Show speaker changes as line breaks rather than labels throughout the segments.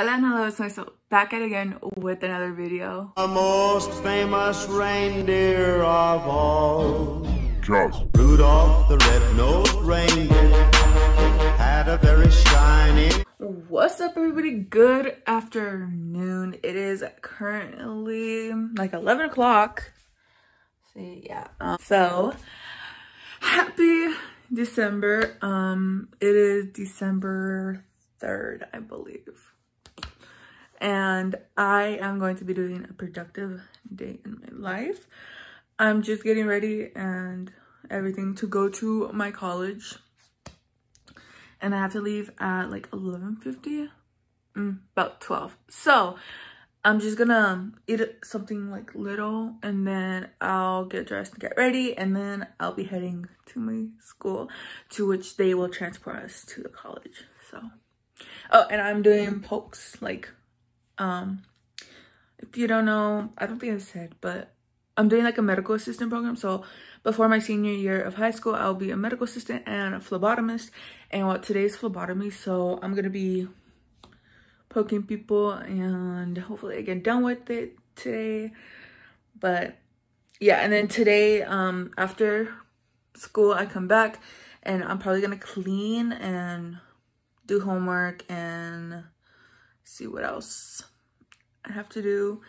Alana loves myself back at again with another video.
The most famous reindeer of all.
Just.
Rudolph the red-nosed reindeer had a very shiny.
What's up everybody? Good afternoon. It is currently like 11 o'clock. See, yeah. Um, so, happy December. Um, it is December 3rd, I believe. And I am going to be doing a productive day in my life. I'm just getting ready and everything to go to my college. And I have to leave at like 11.50, mm, about 12. So I'm just gonna eat something like little and then I'll get dressed and get ready and then I'll be heading to my school to which they will transport us to the college. So, oh, and I'm doing pokes like, um, if you don't know, I don't think I said, but I'm doing like a medical assistant program. So before my senior year of high school, I'll be a medical assistant and a phlebotomist. And what today's phlebotomy, so I'm gonna be poking people and hopefully I get done with it today. But yeah, and then today, um, after school, I come back and I'm probably gonna clean and do homework and see what else I have to do.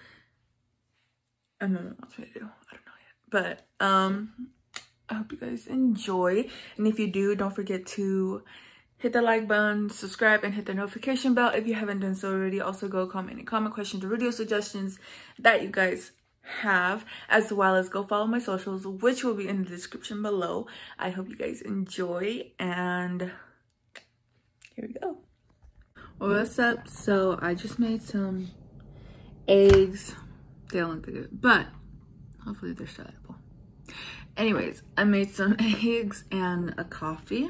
I don't know what to do. I don't know yet. But um I hope you guys enjoy. And if you do, don't forget to hit the like button, subscribe, and hit the notification bell if you haven't done so already. Also go comment any comment, questions, or video suggestions that you guys have, as well as go follow my socials, which will be in the description below. I hope you guys enjoy, and here we go. What's up? So I just made some eggs. They don't look good, but hopefully they're still edible. Anyways, I made some eggs and a coffee.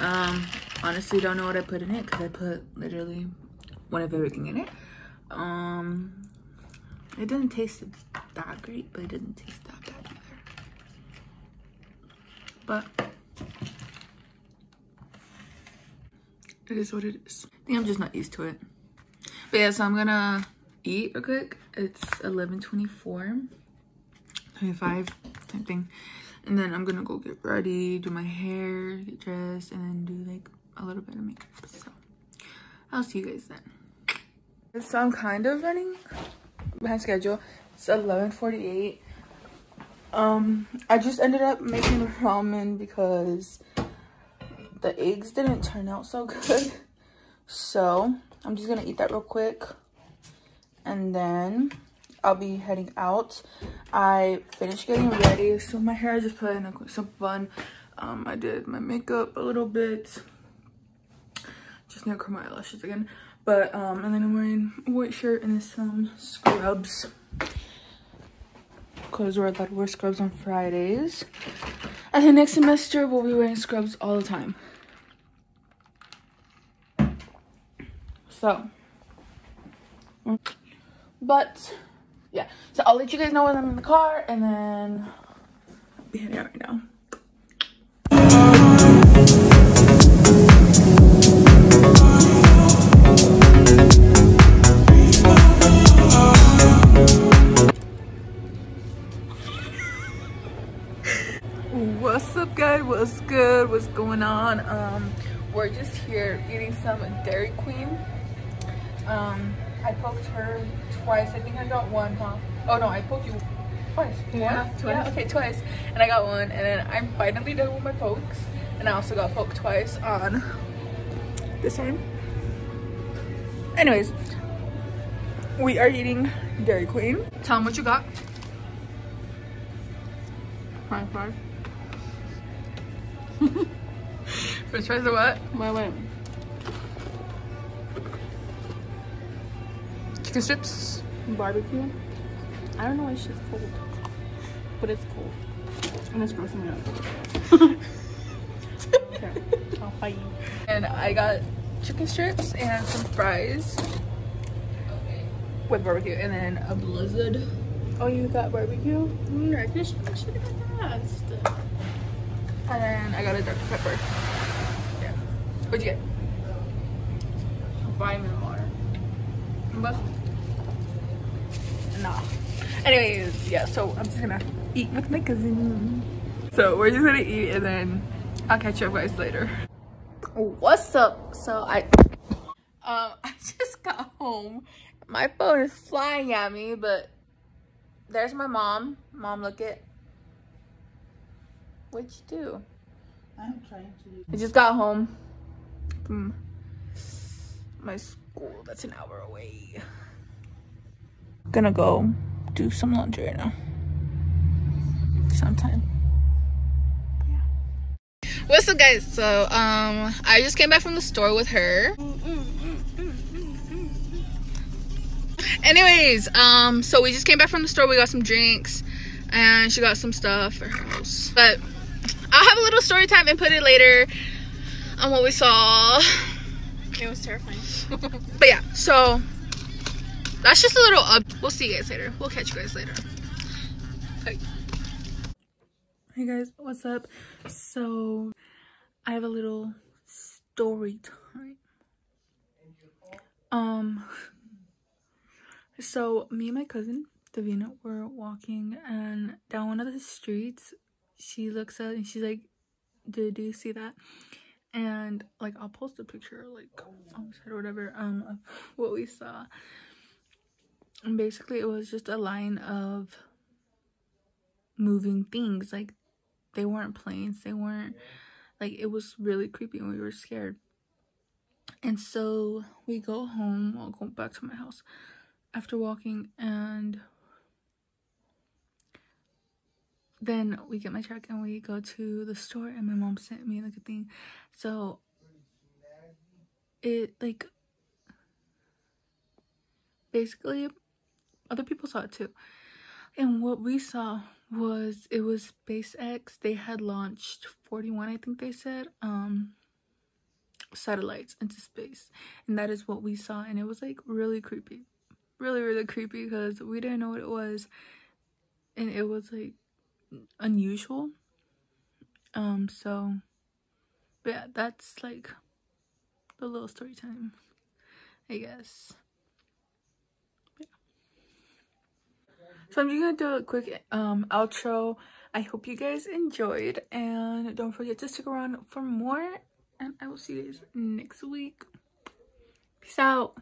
Um, honestly, don't know what I put in it because I put literally one of everything in it. Um, it doesn't taste that great, but it doesn't taste that bad either. But it is what it is. I think I'm just not used to it. But yeah, so I'm gonna eat real quick. It's 11:24, 25, same thing. And then I'm gonna go get ready, do my hair, get dressed, and then do like a little bit of makeup. So I'll see you guys then. So I'm kind of running behind schedule. It's 11:48. Um, I just ended up making ramen because the eggs didn't turn out so good. So I'm just gonna eat that real quick and then I'll be heading out. I finished getting ready, so my hair I just put in a quick simple bun. Um, I did my makeup a little bit. Just need to curl my eyelashes again. But, um, and then I'm wearing a white shirt and some scrubs. Because we're allowed to wear scrubs on Fridays. And then next semester, we'll be wearing scrubs all the time. So, but yeah, so I'll let you guys know when I'm in the car and then I'll be heading out right now. What's up guys? What's good? What's going on? Um, we're just here eating some Dairy Queen. Um, I poked her twice. I think I got one, huh? Oh no, I poked you twice.
Yeah, twice.
Yeah, okay, twice. And I got one. And then I'm finally done with my pokes. And I also got poked twice on this arm. Anyways, we are eating Dairy Queen. Tell them what you got.
French fries.
French fries or what?
Wait, wait.
Chicken strips.
Barbecue. I don't know why shit's cold. But it's cold. And it's grossing me out. okay. I'll fight you.
And I got chicken strips and some fries with barbecue and then a blizzard.
Oh, you got barbecue? Mm, I should have got that.
And then I got a Dr Pepper. Yeah. What'd you get?
Vitamin water.
bus? Nah. Anyways, yeah, so I'm just gonna eat with my cousin. So we're just gonna eat and then I'll catch you guys later. What's up? So I um I just got home. My phone is flying at me, but there's my mom. Mom, look it. What'd you do?
I'm trying to.
I just got home from my school that's an hour away. Gonna go do some laundry right now. Sometime. Yeah. What's up guys? So um I just came back from the store with her. Anyways, um so we just came back from the store, we got some drinks and she got some stuff for her house. But I'll have a little story time and put it later on what we saw.
It was terrifying.
But yeah, so that's just a little up. We'll see you guys later. We'll catch you guys later. Bye. Hey guys, what's up? So I have a little story time. Um so me and my cousin Davina were walking and down one of the streets she looks up and she's like, Did you see that? And like I'll post a picture like on the or whatever um of what we saw. And basically it was just a line of moving things. Like they weren't planes, they weren't like it was really creepy and we were scared. And so we go home, I'll go back to my house after walking and then we get my check and we go to the store and my mom sent me like a thing. So it like basically other people saw it too. And what we saw was it was SpaceX. They had launched 41 I think they said um satellites into space. And that is what we saw. And it was like really creepy. Really really creepy because we didn't know what it was. And it was like unusual. Um so but yeah that's like the little story time i guess. So i'm just gonna do a quick um outro. I hope you guys enjoyed and don't forget to stick around for more and i will see you guys next week. Peace out